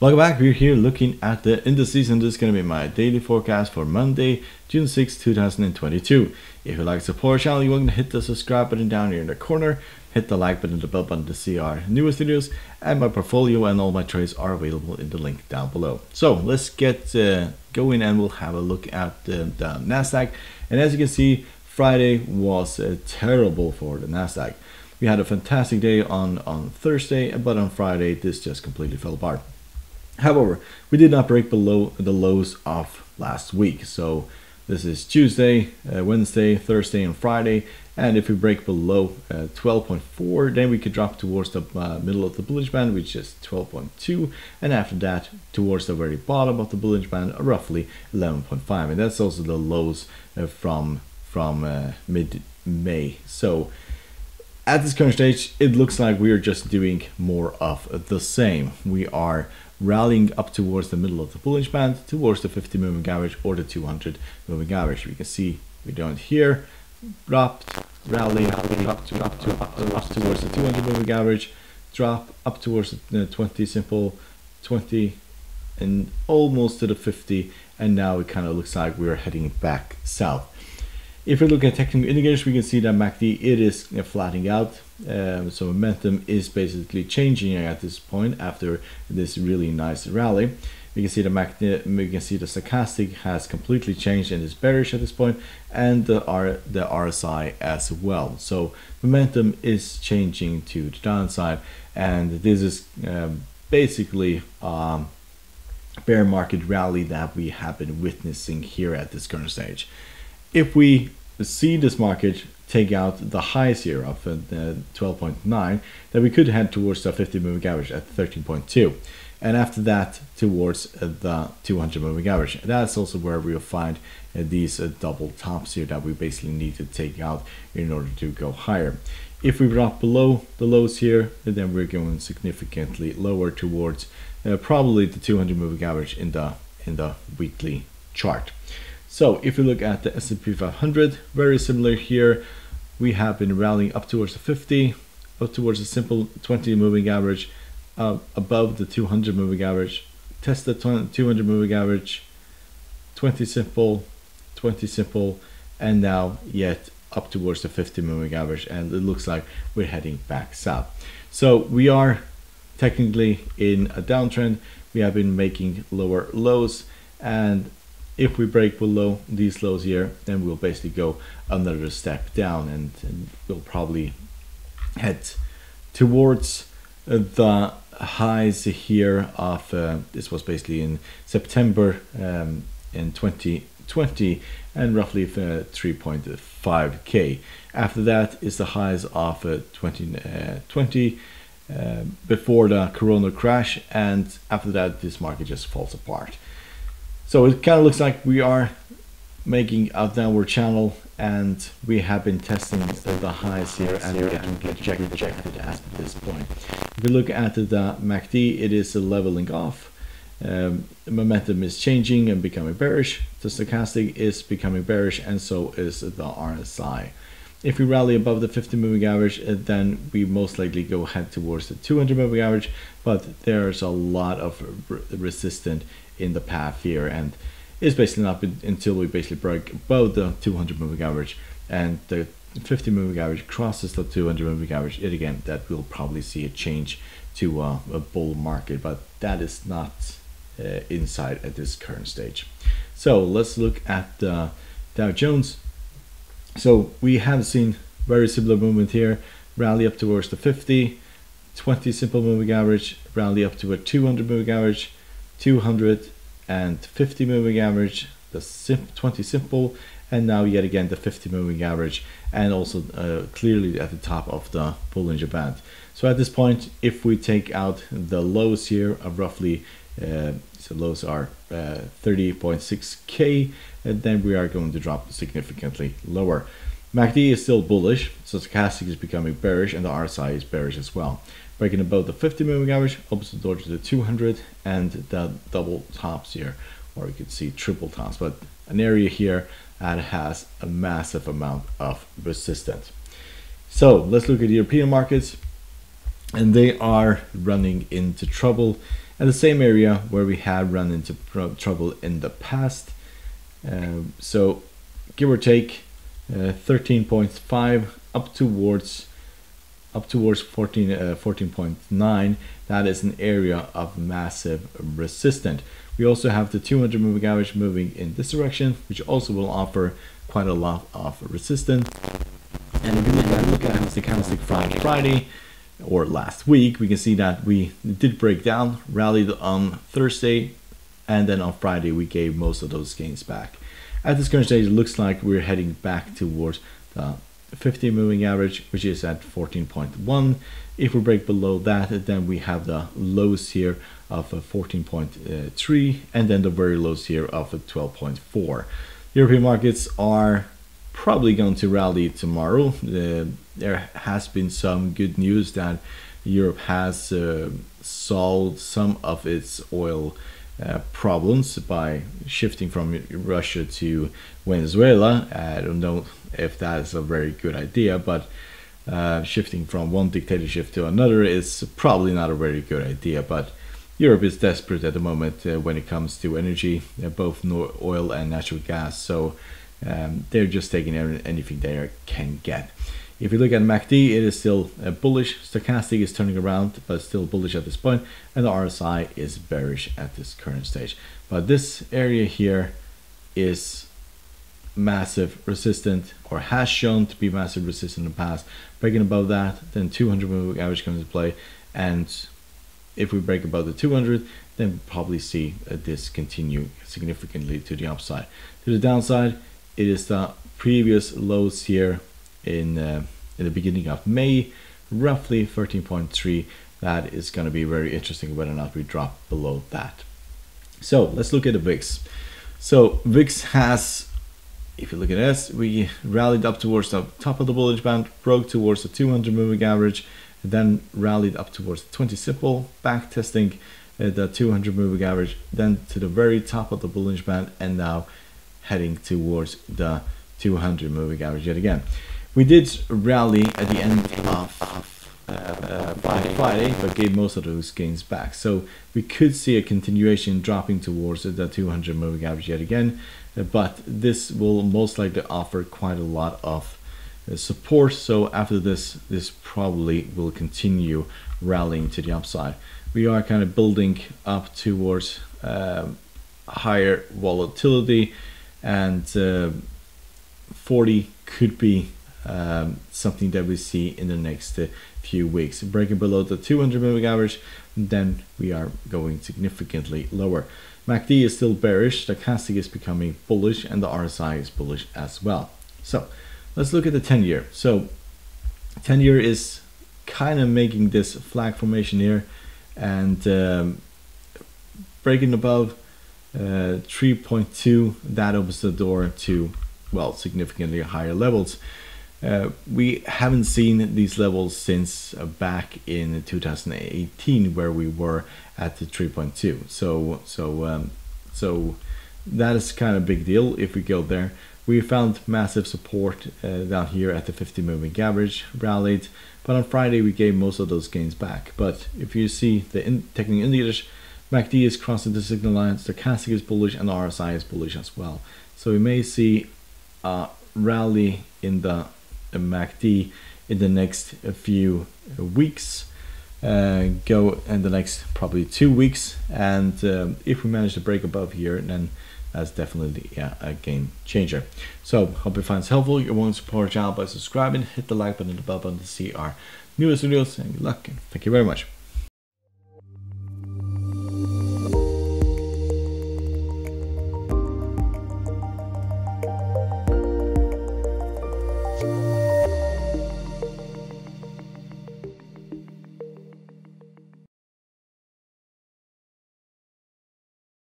Welcome back. We're here looking at the indices, and this is going to be my daily forecast for Monday, June 6, 2022. If you like support channel, you're going to hit the subscribe button down here in the corner, hit the like button, the bell button to see our newest videos, and my portfolio and all my trades are available in the link down below. So let's get uh, going and we'll have a look at the, the NASDAQ. And as you can see, Friday was uh, terrible for the NASDAQ. We had a fantastic day on, on Thursday, but on Friday, this just completely fell apart. However, we did not break below the lows of last week. So this is Tuesday, uh, Wednesday, Thursday, and Friday. And if we break below uh, 12.4, then we could drop towards the uh, middle of the Bollinger band, which is 12.2. And after that, towards the very bottom of the Bollinger band, roughly 11.5. And that's also the lows uh, from, from uh, mid-May. So at this current stage, it looks like we are just doing more of the same. We are rallying up towards the middle of the Bollinger band, towards the 50 moving average or the 200 moving average. We can see we don't here, dropped, rally, to, up, to, up, to, up towards the 200 moving average, drop up towards the uh, 20 simple, 20 and almost to the 50 and now it kind of looks like we're heading back south. If we look at technical indicators, we can see that MACD it is flattening out. Um, so momentum is basically changing at this point after this really nice rally. We can see the MACD, we can see the stochastic has completely changed and is bearish at this point, and the R, the RSI as well. So momentum is changing to the downside, and this is um, basically um, bear market rally that we have been witnessing here at this current stage if we see this market take out the highs here of uh, 12.9, then we could head towards the 50 moving average at 13.2. And after that, towards uh, the 200 moving average. That's also where we'll find uh, these uh, double tops here that we basically need to take out in order to go higher. If we drop below the lows here, then we're going significantly lower towards uh, probably the 200 moving average in the in the weekly chart. So if we look at the S&P 500, very similar here. We have been rallying up towards the 50, up towards the simple 20 moving average, uh, above the 200 moving average, test the 200 moving average, 20 simple, 20 simple, and now yet up towards the 50 moving average and it looks like we're heading back south. So we are technically in a downtrend. We have been making lower lows and if we break below these lows here then we'll basically go another step down and, and we'll probably head towards uh, the highs here of uh, this was basically in September um, in 2020 and roughly uh, 3.5k after that is the highs of 2020 uh, uh, before the corona crash and after that this market just falls apart so it kind of looks like we are making a downward channel and we have been testing the highs here and getting rejected, rejected at this point. If we look at the MACD, it is leveling off. Um, momentum is changing and becoming bearish. The stochastic is becoming bearish and so is the RSI. If we rally above the 50 moving average, uh, then we most likely go head towards the 200 moving average, but there's a lot of resistance in the path here and it's basically not until we basically break above the 200 moving average and the 50 moving average crosses the 200 moving average it again that we'll probably see a change to uh, a bull market but that is not uh, inside at this current stage. So let's look at uh, Dow Jones so we have seen very similar movement here rally up towards the 50 20 simple moving average rally up to a 200 moving average 250 moving average, the sim 20 simple, and now yet again the 50 moving average, and also uh, clearly at the top of the Bollinger Band. So at this point, if we take out the lows here of roughly, uh, so lows are uh, 30.6k, then we are going to drop significantly lower. MACD is still bullish, so stochastic is becoming bearish and the RSI is bearish as well. Breaking above the 50 moving average, opens the door to the 200 and the double tops here, or you could see triple tops, but an area here that has a massive amount of resistance. So let's look at the European markets and they are running into trouble at the same area where we had run into trouble in the past. Uh, so give or take uh, 13.5 up towards up towards 14 uh, 14.9 that is an area of massive resistance. We also have the 200 moving average moving in this direction which also will offer quite a lot of resistance. And if we look at, look at the candlestick Friday Friday or last week we can see that we did break down rallied on Thursday and then on Friday we gave most of those gains back at this current stage, it looks like we're heading back towards the 50 moving average, which is at 14.1. If we break below that, then we have the lows here of 14.3 and then the very lows here of 12.4. European markets are probably going to rally tomorrow. Uh, there has been some good news that Europe has uh, solved some of its oil uh, problems by shifting from Russia to Venezuela. I don't know if that is a very good idea, but uh, shifting from one dictatorship to another is probably not a very good idea. But Europe is desperate at the moment uh, when it comes to energy, uh, both oil and natural gas. So um, they're just taking anything they can get. If you look at MACD, it is still uh, bullish. Stochastic is turning around, but still bullish at this point. and the RSI is bearish at this current stage. But this area here is massive resistant or has shown to be massive resistant in the past. Breaking above that, then 200 moving average comes into play, and if we break above the 200, then we'll probably see uh, this continue significantly to the upside. To the downside, it is the previous lows here in uh, in the beginning of May, roughly 13.3. That is going to be very interesting whether or not we drop below that. So let's look at the VIX. So VIX has, if you look at this, we rallied up towards the top of the Bollinger Band, broke towards the 200 moving average, then rallied up towards the 20 simple, back testing uh, the 200 moving average, then to the very top of the Bollinger Band, and now heading towards the 200 moving average yet again. We did rally at the end of uh, uh, Friday, but gave most of those gains back. So we could see a continuation dropping towards the 200 moving average yet again, but this will most likely offer quite a lot of uh, support. So after this, this probably will continue rallying to the upside. We are kind of building up towards um, higher volatility, and uh, 40 could be um, something that we see in the next uh, few weeks. Breaking below the 200 moving average, then we are going significantly lower. MACD is still bearish, the stochastic is becoming bullish, and the RSI is bullish as well. So let's look at the 10 year. So 10 year is kind of making this flag formation here and um, breaking above uh, 3.2 that opens the door to well significantly higher levels uh, we haven't seen these levels since uh, back in 2018 where we were at the 3.2 so so um, so that is kind of a big deal if we go there. We found massive support uh, down here at the 50 moving average rallied but on Friday we gave most of those gains back. But if you see the in technical indicators MACD is crossing the signal line, stochastic is bullish and RSI is bullish as well. So we may see a rally in the MACD in the next few weeks. Uh, go in the next probably two weeks. And um, if we manage to break above here then that's definitely yeah, a game changer. So hope you find this helpful. You want to support our channel by subscribing hit the like button and the bell button to see our newest videos. And good luck. And thank you very much